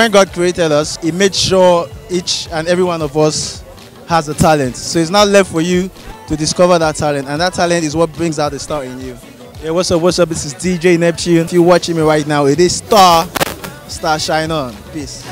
when God created us, He made sure each and every one of us has a talent. So it's now left for you to discover that talent, and that talent is what brings out the star in you. Yeah, what's up? What's up? This is DJ Neptune. If you're watching me right now, it is Star. Star Shine On. Peace.